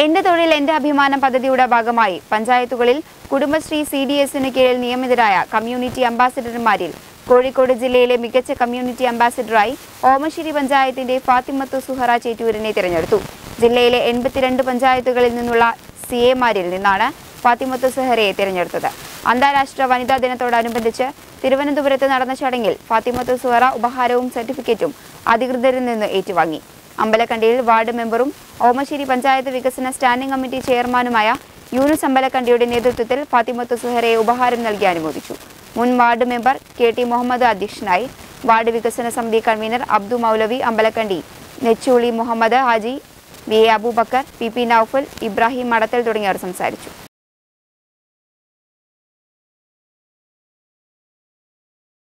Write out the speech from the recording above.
എന്റെ തൊഴിൽ എന്റെ അഭിമാനം പദ്ധതിയുടെ ഭാഗമായി പഞ്ചായത്തുകളിൽ കുടുംബശ്രീ സി ഡി എസിന് കീഴിൽ നിയമിതരായ കമ്മ്യൂണിറ്റി അംബാസിഡർമാരിൽ കോഴിക്കോട് ജില്ലയിലെ മികച്ച കമ്മ്യൂണിറ്റി അംബാസിഡറായി ഓമശ്ശേരി പഞ്ചായത്തിന്റെ ഫാത്തിമത്ത് സുഹറ ചേറ്റൂരിനെ തിരഞ്ഞെടുത്തു. ജില്ലയിലെ എൺപത്തിരണ്ട് പഞ്ചായത്തുകളിൽ നിന്നുള്ള സി എമാരിൽ നിന്നാണ് ഫാത്തിമത്ത് സുഹറയെ തിരഞ്ഞെടുത്തത്. അന്താരാഷ്ട്ര വനിതാ ദിനത്തോടനുബന്ധിച്ച് തിരുവനന്തപുരത്ത് നടന്ന ചടങ്ങിൽ ഫാത്തിമത്ത് സുഹറ ഉപഹാരവും സർട്ടിഫിക്കറ്റും അധികൃതരിൽ നിന്ന് ഏറ്റുവാങ്ങി. അമ്പലക്കണ്ടിയിൽ വാർഡ് മെമ്പറും ഓമശ്ശേരി പഞ്ചായത്ത് വികസന സ്റ്റാൻഡിംഗ് കമ്മിറ്റി ചെയർമാനുമായ യൂനുസ് അമ്പലക്കണ്ടിയുടെ നേതൃത്വത്തിൽ ഫാത്തിമത്ത് സുഹറയെ ഉപഹാരം നൽകി അനുമോദിച്ചു. മുൻ ward member K T Muhammad അധ്യക്ഷനായി വാർഡ് വികസന സമിതി convener Abdu Moulavi Ambalakkandi Nechooli Muhammad Haji V A Aboobacker P P Noufal Ibrahim Madathil തുടങ്ങിയവർ സംസാരിച്ചു.